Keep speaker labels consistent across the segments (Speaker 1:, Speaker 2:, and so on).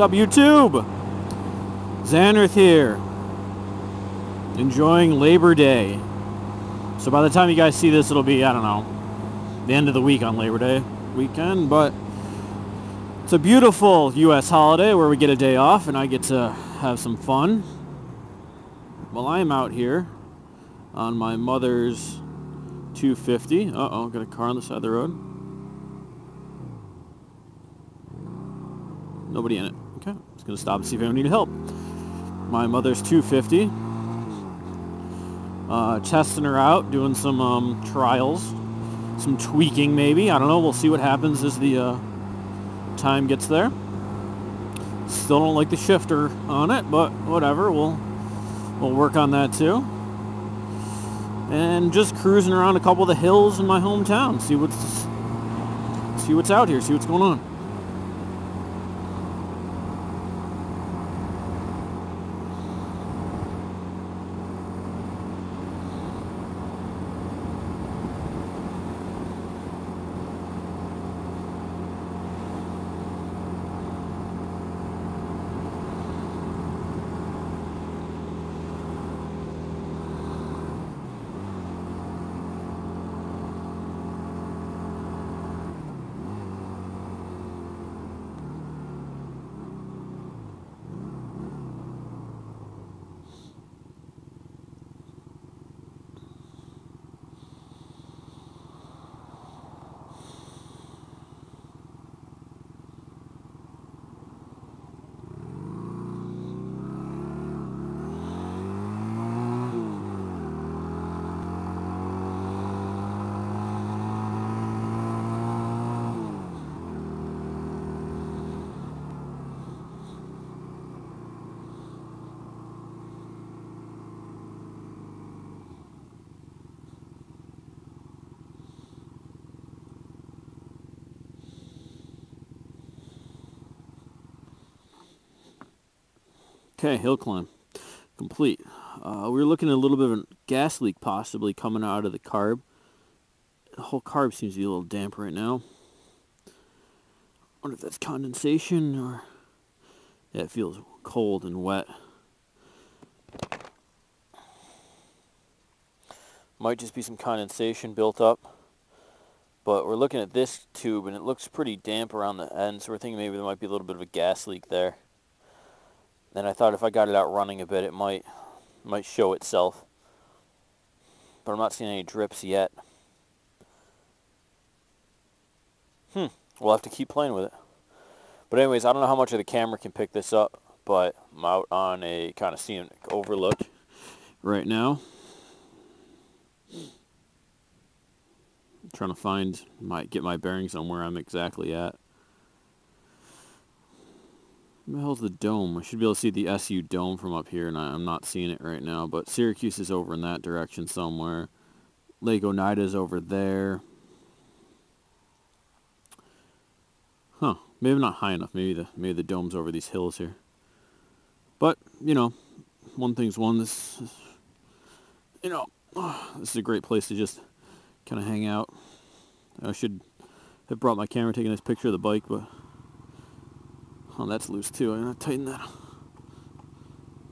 Speaker 1: Up, YouTube? Zanrith here. Enjoying Labor Day. So by the time you guys see this, it'll be, I don't know, the end of the week on Labor Day weekend, but it's a beautiful U.S. holiday where we get a day off and I get to have some fun. Well, I am out here on my mother's 250. Uh-oh, got a car on the side of the road. Nobody in it. Okay, I'm just gonna stop and see if anyone need help. My mother's 250. Uh, testing her out, doing some um, trials, some tweaking maybe. I don't know. We'll see what happens as the uh, time gets there. Still don't like the shifter on it, but whatever. We'll we'll work on that too. And just cruising around a couple of the hills in my hometown, see what's see what's out here, see what's going on. Okay, hill climb complete. Uh, we were looking at a little bit of a gas leak possibly coming out of the carb. The whole carb seems to be a little damp right now. wonder if that's condensation or... Yeah, it feels cold and wet. Might just be some condensation built up. But we're looking at this tube and it looks pretty damp around the end, so we're thinking maybe there might be a little bit of a gas leak there. Then I thought if I got it out running a bit, it might might show itself. But I'm not seeing any drips yet. Hmm. We'll have to keep playing with it. But anyways, I don't know how much of the camera can pick this up, but I'm out on a kind of scenic overlook right now. I'm trying to find my get my bearings on where I'm exactly at. Where the hell's the dome? I should be able to see the SU dome from up here, and I, am not seeing it right now. But Syracuse is over in that direction somewhere. Lake Oneida is over there. Huh. Maybe not high enough. Maybe the maybe the dome's over these hills here. But, you know, one thing's one. This, is, you know, this is a great place to just kind of hang out. I should have brought my camera taking this picture of the bike, but Oh, that's loose too. I'm gonna tighten that.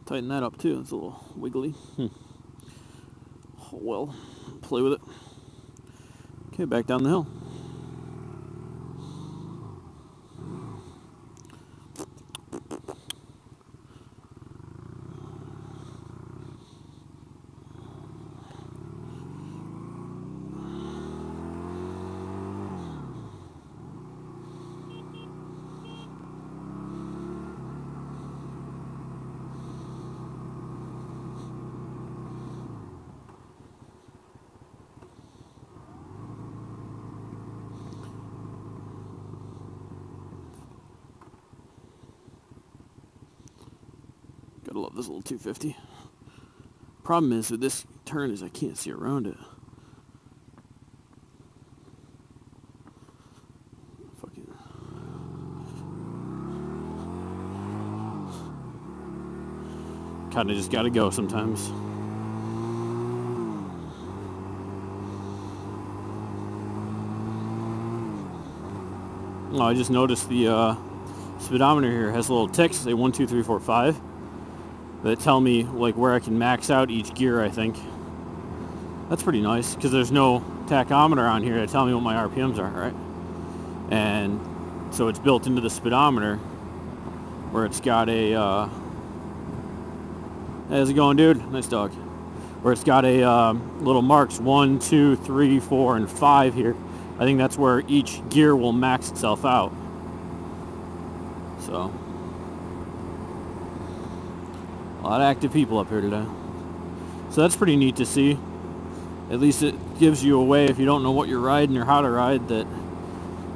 Speaker 1: Tighten that up too. It's a little wiggly. Hmm. Oh, well, play with it. Okay, back down the hill. Love this little 250. Problem is with this turn is I can't see around it. Fucking. Kinda just gotta go sometimes. Oh, I just noticed the uh, speedometer here has a little ticks, say one, two, three, four, five, that tell me like where I can max out each gear, I think. That's pretty nice, because there's no tachometer on here to tell me what my RPMs are, right? And so it's built into the speedometer where it's got a, uh, how's it going, dude? Nice dog. Where it's got a um, little marks, one, two, three, four, and five here. I think that's where each gear will max itself out. So, a lot of active people up here today. So that's pretty neat to see. At least it gives you a way, if you don't know what you're riding or how to ride, that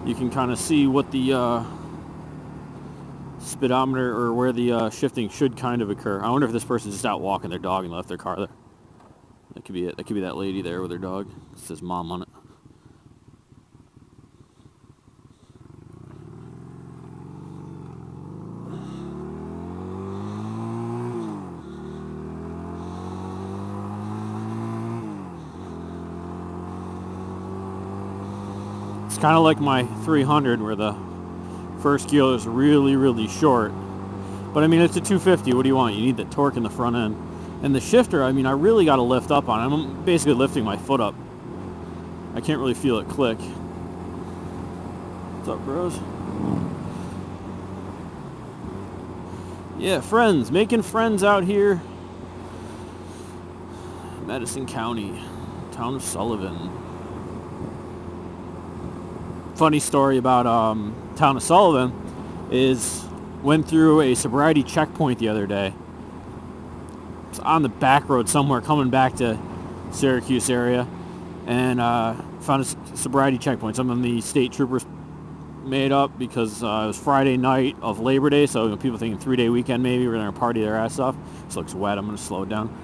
Speaker 1: you can kind of see what the uh, speedometer or where the uh, shifting should kind of occur. I wonder if this person's just out walking their dog and left their car there. That could be it. That could be that lady there with her dog. It says mom on it. Kind of like my 300 where the first gear is really, really short. But I mean, it's a 250. What do you want? You need the torque in the front end. And the shifter, I mean, I really got to lift up on it. I'm basically lifting my foot up. I can't really feel it click. What's up, bros? Yeah, friends. Making friends out here. Madison County. Town of Sullivan funny story about um, town of Sullivan is went through a sobriety checkpoint the other day. It's on the back road somewhere coming back to Syracuse area and uh, found a sobriety checkpoint. Something the state troopers made up because uh, it was Friday night of Labor Day, so you know, people thinking three-day weekend maybe we're gonna party their ass off. This looks wet. I'm gonna slow it down.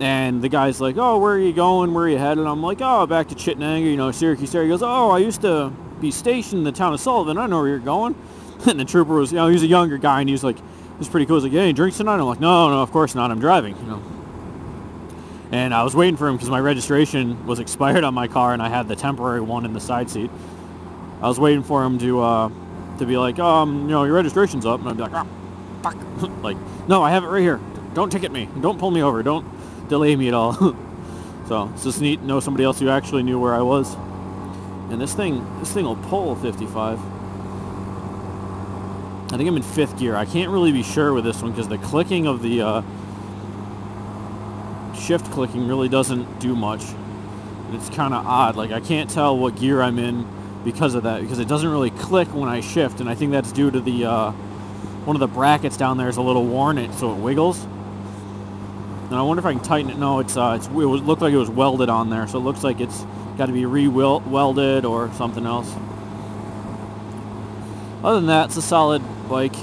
Speaker 1: And the guy's like, "Oh, where are you going? Where are you headed?" I'm like, "Oh, back to Chittenango, you know, Syracuse area." He goes, "Oh, I used to be stationed in the town of Sullivan. I know where you're going. And the trooper was, you know, he was a younger guy, and he was like, was pretty cool. He's like, yeah, hey, drinks tonight? I'm like, no, no, of course not. I'm driving, you know. And I was waiting for him because my registration was expired on my car, and I had the temporary one in the side seat. I was waiting for him to uh, to be like, um, you know, your registration's up, and I'd be like, oh, fuck, like, no, I have it right here. Don't ticket me. Don't pull me over. Don't delay me at all. so it's just neat to know somebody else who actually knew where I was. And this thing, this thing will pull 55. I think I'm in fifth gear. I can't really be sure with this one because the clicking of the uh, shift clicking really doesn't do much. It's kind of odd. Like I can't tell what gear I'm in because of that because it doesn't really click when I shift and I think that's due to the uh, one of the brackets down there is a little worn it so it wiggles and I wonder if I can tighten it no it's, uh, it's it looked like it was welded on there so it looks like it's got to be re-welded or something else. Other than that, it's a solid bike.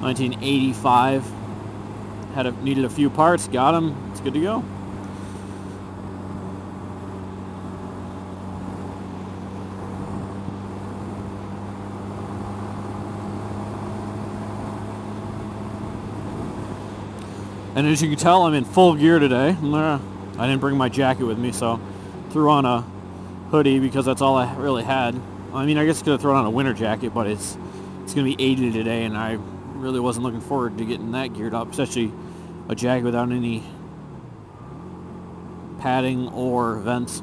Speaker 1: 1985. Had a, needed a few parts, got them. It's good to go. And as you can tell, I'm in full gear today. I didn't bring my jacket with me, so threw on a hoodie because that's all I really had. I mean, I guess I could have thrown on a winter jacket, but it's it's going to be 80 today, and I really wasn't looking forward to getting that geared up, especially a jacket without any padding or vents.